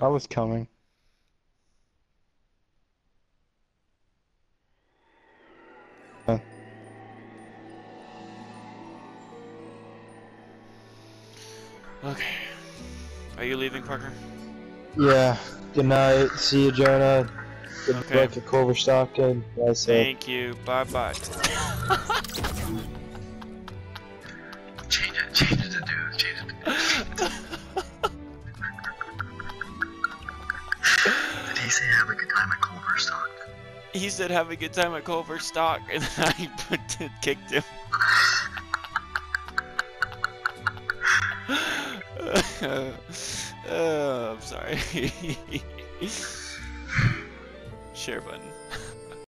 I was coming. Uh, Okay. Are you leaving, Parker? Yeah. Good night. See you, Jonah. Good Okay. luck at Culverstock and that's it. Thank you. Bye bye. Say have a good time at Culverstock? He said have a good time at Culver Stock, and I kicked him. uh, I'm sorry. Share button.